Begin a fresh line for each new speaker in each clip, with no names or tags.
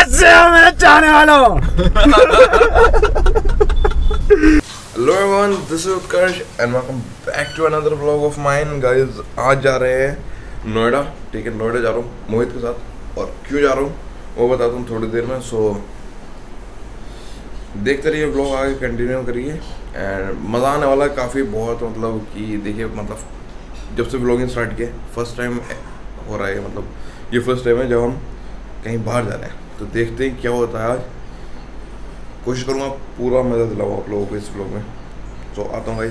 कैसे हो मैं चाहने वाला
hello everyone this is Utkarsh and welcome back to another vlog of mine guys आज जा रहे हैं नोएडा। ठीक है नोएडा जा रहा हूँ मोहित के साथ। और क्यों जा रहा हूँ वो बताता हूँ थोड़ी देर में। सो so, देखते रहिए व्लॉग आगे कंटिन्यू करिए। एंड मज़ा आने वाला है काफ़ी बहुत मतलब कि देखिए मतलब जब से ब्लॉगिंग स्टार्ट किया फ़र्स्ट टाइम हो रहा है मतलब ये फ़र्स्ट टाइम है जब हम कहीं बाहर जा रहे हैं। तो देखते हैं क्या होता है आज। कोशिश करूँगा पूरा मदद दिलाऊँ आप लोगों को इस ब्लॉग में। तो आता हूँ भाई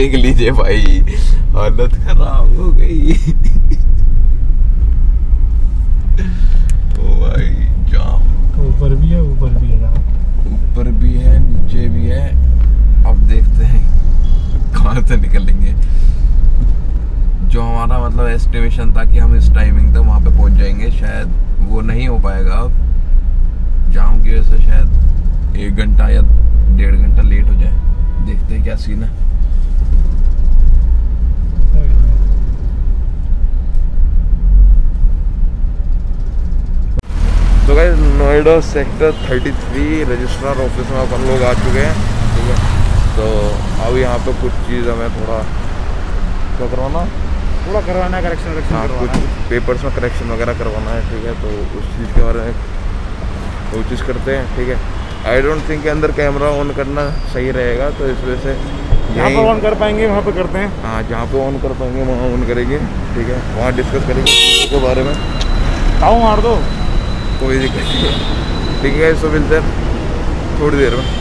देख लीजिए भाई। हालत खराब हो गई। ओ भाई जाम।
ऊपर भी है ऊपर भी है
ऊपर भी है नीचे भी है। अब देखते हैं कहाँ से निकलेंगे। जो हमारा मतलब एस्टिमेशन था कि हम इस टाइमिंग तक वहाँ पे पहुँच जाएँगे शायद वो नहीं हो पाएगा अब। जाम की वजह से शायद एक घंटा या डेढ़ घंटा लेट हो जाए। देखते हैं क्या सीन है तो guys Noida sector 33 registrar office में अपन लोग आ चुके हैं ठीक है? तो अब यहाँ पे कुछ चीज़ हमें थोड़ा क्या करवाना?
थोड़ा करवाना है करेक्शन
हाँ
करेक्शन
कुछ पेपर्स में करेक्शन वगैरह करवाना है ठीक है? तो उस चीज़ के बारे में वो चीज़ करते हैं ठीक है? आई डोंट थिंक के अंदर कैमरा ऑन करना सही रहेगा तो इस वजह से
यहाँ
यहीं
पर ऑन कर पाएँगे वहाँ पे करते हैं।
हाँ जहाँ पे ऑन कर पाएँगे वहाँ ऑन करेंगे ठीक है? वहाँ डिस्कस करेंगे के बारे में।
ताऊ मार दो।
कोई दिक्कत नहीं ठीक है सो मिलते हैं थोड़ी देर में।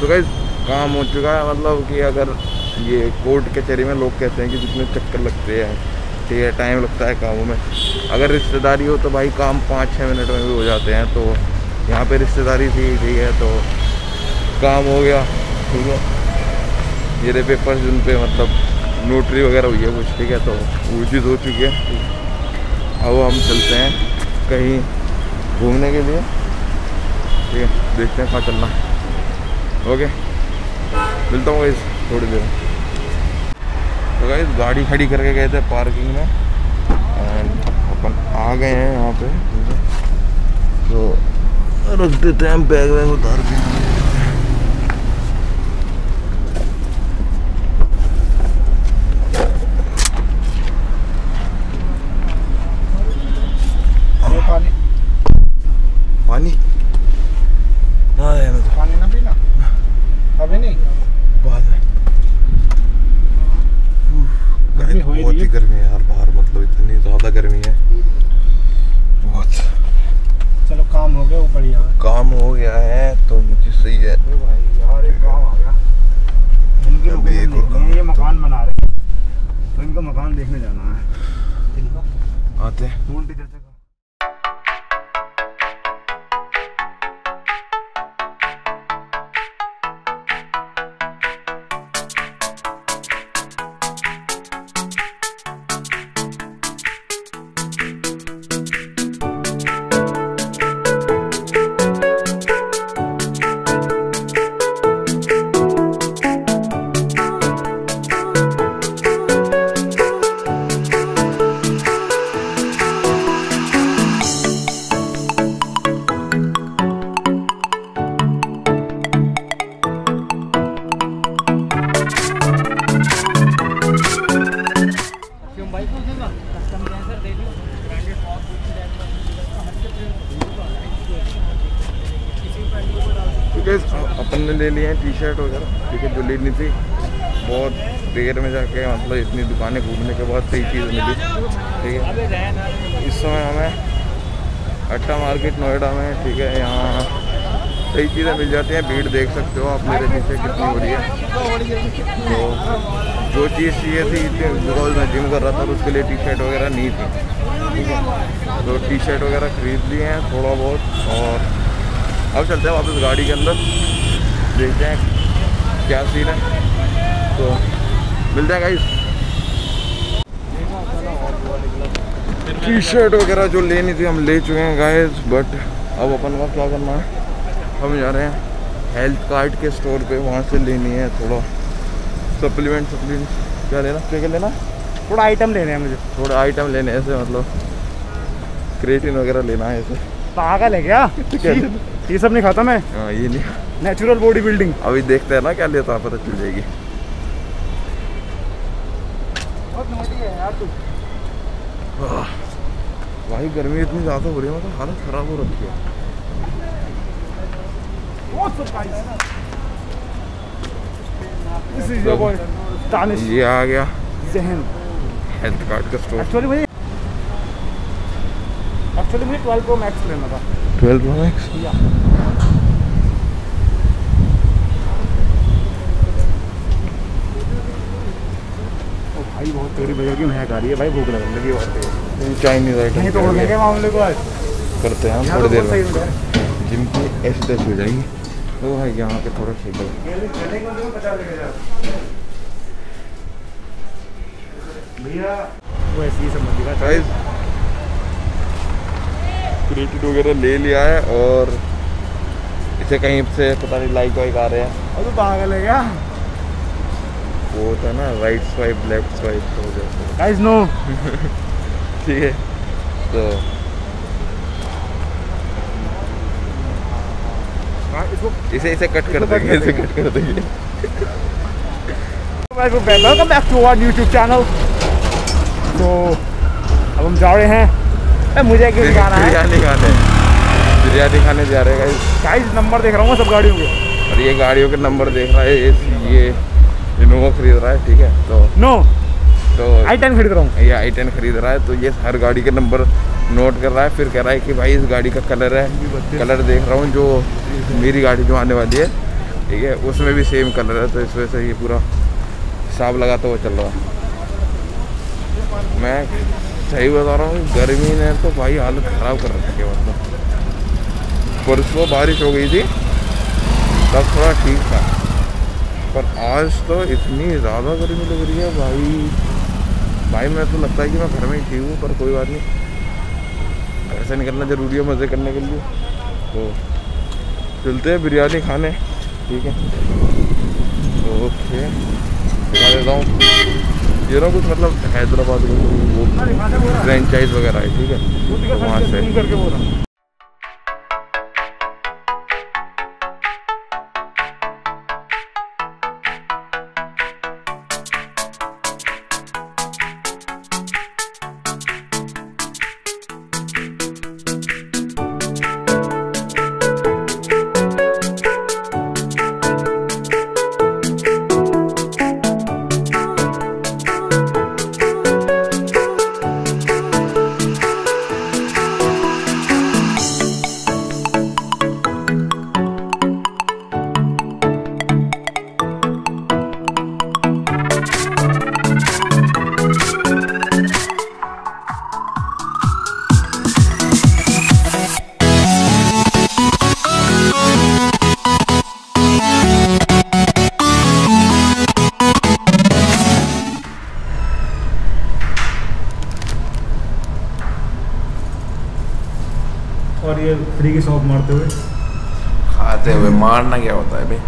तो गाइस काम हो चुका है मतलब कि अगर ये कोर्ट कचहरी में लोग कहते हैं कि जितने चक्कर लगते हैं, ठीक है टाइम लगता है कामों में। अगर रिश्तेदारी हो तो भाई काम पाँच छः मिनट में भी हो जाते हैं तो यहाँ पे रिश्तेदारी थी, ठीक है तो काम हो गया, ठीक है। मेरे पेपर जिन पे मतलब नोटरी वगैरह हुई है कुछ, ठीक है तो वो चीज़ हो चुकी है। अब हम चलते हैं कहीं घूमने के लिए, ठीक है, देखते हैं कहाँ चलना है। ओके मिलता हूँ इस थोड़ी देर। तो गाइस गाड़ी खड़ी करके गए थे पार्किंग में। एंड अपन आ गए हैं यहाँ पे। तो रख देते हैं बैग वैग उतार के
ये पानी
पानी ना रहने दो
पानी ना पीना अभी नहीं
बाद में
गर्मी हो ही
बहुत
रही
ही
है।
गर्मी है यार बाहर मतलब इतनी ज़्यादा गर्मी है बहुत
चलो काम हो गया ऊपर ही आ
काम हो गया है तो मुझे सही है
भाई यार एक काम आ गया इनके
अभी एक और
लोकेशन
काम
देखनी है, ये मकान बना रहे हैं। तो इनका मकान देखने जाना है।
आते हैं।
कौन टीचर से
हमने ले लिए हैं टी शर्ट वगैरह, ठीक है, जो लेनी थी। बहुत देर में जाके मतलब इतनी दुकानें घूमने के बाद सही चीज़ मिली, ठीक है। इस समय हमें अट्टा मार्केट, नोएडा में, ठीक है, यहाँ सही चीज़ें मिल जाती हैं, भीड़ देख सकते हो आप मेरे नीचे कितनी हो रही है। तो जो चीज़ चाहिए थी बिकॉज़ मैं जिम कर रहा था, उसके लिए टी शर्ट वगैरह नहीं थी, ठीक है। तो टी शर्ट वगैरह ख़रीद लिए हैं थोड़ा बहुत, और अब चलते हैं वापस गाड़ी के अंदर। देखते हैं क्या सीन है। तो मिलते हैं गाइस टी शर्ट वगैरह जो लेनी थी हम ले चुके हैं गाइस बट अब अपन का क्या करना है? हम जा रहे हैं हेल्थ कार्ड के स्टोर पे वहाँ से लेनी है थोड़ा सप्लीमेंट सप्लीमेंट क्या लेना? क्या क्या लेना?
थोड़ा आइटम लेने हैं मुझे।
थोड़ा आइटम लेने ऐसे मतलब क्रेटिन वगैरह लेना है ऐसे।
पागल है क्या?
क्या?
ये सब नहीं खाता मैं?
हाँ ये नहीं।
नेचुरल बॉडी बिल्डिंग
अभी देखते हैं ना क्या लेता है, पता चल जाएगी।
तू।
भाई गर्मी इतनी ज़्यादा हो रही है मतलब हालत ख़राब हो रखी है।
दानिश
ये आ गया।
जहन
हेल्थ कार्ड का स्टोर
एक्चुअली एक्चुअली मुझे 12 प्रो मैक्स लेना था।
ट्वेल्व प्रो मैक्स
या ओ भाई बहुत तेरी बजर की महक आ रही है भाई भूख लगने लगी और तेज।
चाइनीज़ आइटम
नहीं तोड़ देंगे मामले को आज।
करते हैं हम थोड़ी
तो
देर में जिम की ऐसी तैसी हो जाएगी। तो भाई यहाँ पे थोड़ा ठीक है।
भैया वो ऐसी ही समझ का
गाइस क्रेडिट वगैरह ले लिया है और इसे कहीं से पता नहीं लाइक वाइक आ रहे हैं।
और तू पागल है क्या?
वो होता है ना राइट स्वाइप लेफ़्ट स्वाइप हो जाता
गाइस नो
ठीक है तो इसे इसे कट कर देंगे इसे कट कर देंगे।
Welcome back to our YouTube channel तो अब हम जा रहे हैं मुझे क्यों गाना है?
बिरयानी खाने बिरयानी खाने जा रहे हैं।
गाइस नंबर देख रहा हूँ सब गाड़ियों के।
और ये गाड़ियों के नंबर देख रहा है ये ये इनोवा खरीद रहा है ठीक है? तो
नो
तो
आई टेन खरीद रहा हूँ।
ये आई टेन खरीद रहा है तो ये हर गाड़ी के नंबर नोट कर रहा है फिर कह रहा है कि भाई इस गाड़ी का कलर है। कलर देख रहा हूँ जो मेरी गाड़ी जो आने वाली है ठीक है? उसमें भी सेम कलर है तो इस वजह से ये पूरा हिसाब लगाता हुआ चल रहा है। मैं सही बता रहा हूँ, गर्मी ने तो भाई हालत ख़राब कर रखी है मतलब। परसों बारिश हो गई थी, तब थोड़ा ठीक था। पर आज तो इतनी ज़्यादा गर्मी लग रही है भाई। भाई, मैं तो लगता है कि मैं घर में ही ठीक हूँ, पर कोई बात नहीं। घर से निकलना ज़रूरी है मज़े करने के लिए। तो चलते हैं बिरयानी खाने, ठीक है? ओके दिखा देता हूँ। ये ना कुछ मतलब हैदराबाद वो फ्रेंचाइज वगैरह है ठीक है? तो वहाँ से।
फ्री की शॉप मारते हुए।
खाते हुए मारना क्या होता है भाई?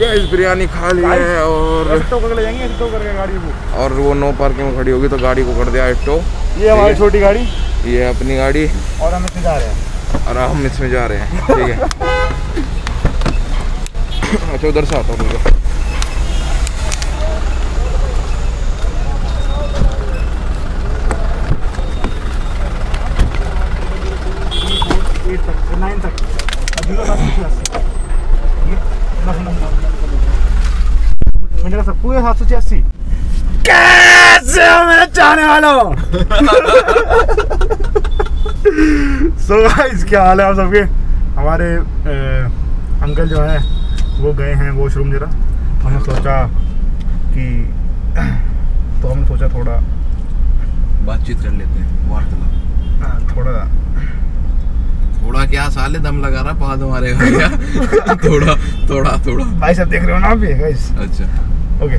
गाइस बिरयानी खा ली है और
जाएँगे करके गाड़ी को।
और वो नो पार्किंग में खड़ी होगी तो गाड़ी को कर दिया एटो
ये हमारी छोटी गाड़ी।
ये अपनी गाड़ी।
और हम इसमें जा रहे हैं।
और हम इसमें जा रहे हैं ठीक है। अच्छा उधर से आता हूँ।
नाइन तक ज़ीरो सात सौ छियासी मैंने कहा सबको है सात सौ छियासी कैसे हो चाहने वालों सो गाइस क्या हाल है आप सबके? हमारे अंकल जो है वो गए हैं वॉशरूम जरा। तो हमने सोचा कि तो हमने सोचा थोड़ा
बातचीत कर लेते हैं वार्तालाप।
थोड़ा
थोड़ा क्या साले दम लगा रहा पाद हमारे थोड़ा थोड़ा थोड़ा।
भाई सब देख रहे हो ना आप भी गाइस
अच्छा।
ओके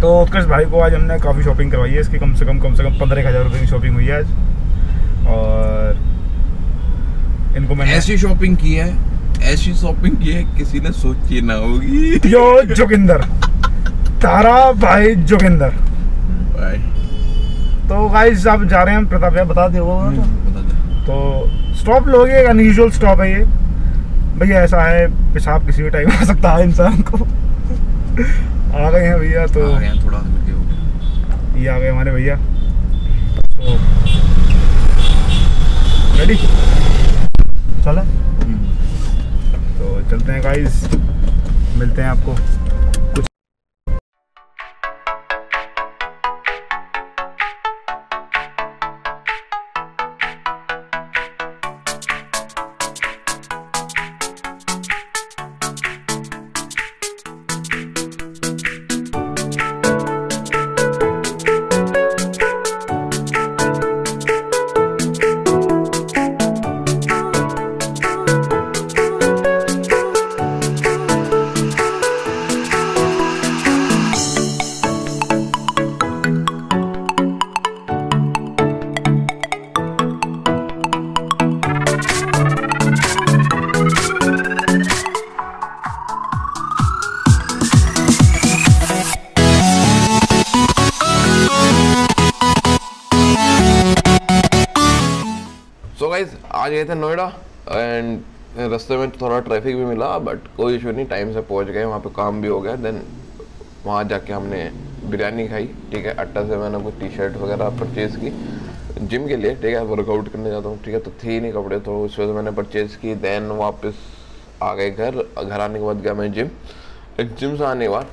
तो उत्कर्ष भाई को आज हमने काफ़ी शॉपिंग करवाई है इसकी कम से कम कम से कम पंद्रह हज़ार रुपये की शॉपिंग हुई है आज। और इनको मैंने
ऐसी शॉपिंग की है ऐसी शॉपिंग की है किसी ने सोची ना होगी।
यो जोगिंदर। तारा भाई जोगिंदर।
भाई।
तो गाइस आप जा रहे हैं प्रताप भैया बता दिया होगा तो। स्टॉप लोगे एक अनयूजुअल स्टॉप है ये। भैया ऐसा है पेशाब किसी भी टाइम आ सकता है इंसान को। आ गए हैं भैया तो
आ गए हैं, थोड़ा हो
ये आ गए हमारे भैया। तो रेडी चले। तो चलते हैं गाइस मिलते हैं आपको।
सो गाइज़ आज गए थे नोएडा एंड रास्ते में थोड़ा ट्रैफ़िक भी मिला बट कोई इशू नहीं टाइम से पहुँच गए, वहाँ पे काम भी हो गया देन वहाँ जाके हमने बिरयानी खाई, ठीक है अट्टा से मैंने कुछ टी शर्ट वगैरह परचेज़ की जिम के लिए, ठीक है वर्कआउट करने जाता हूँ, ठीक है तो थे ही नहीं कपड़े तो उस वजह से मैंने परचेज़ की देन वापस आ गए घर घर आने के बाद गया मैं जिम एक जिम से आने के बाद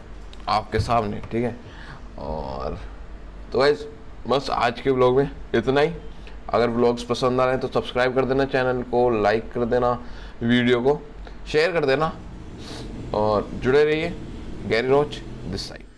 आपके सामने, ठीक है, और तो गाइज़ बस आज के ब्लॉग में इतना ही। अगर व्लॉग्स पसंद आ रहे हैं तो सब्सक्राइब कर देना चैनल को लाइक कर देना वीडियो को शेयर कर देना और जुड़े रहिए गैरी रोच दिस साइड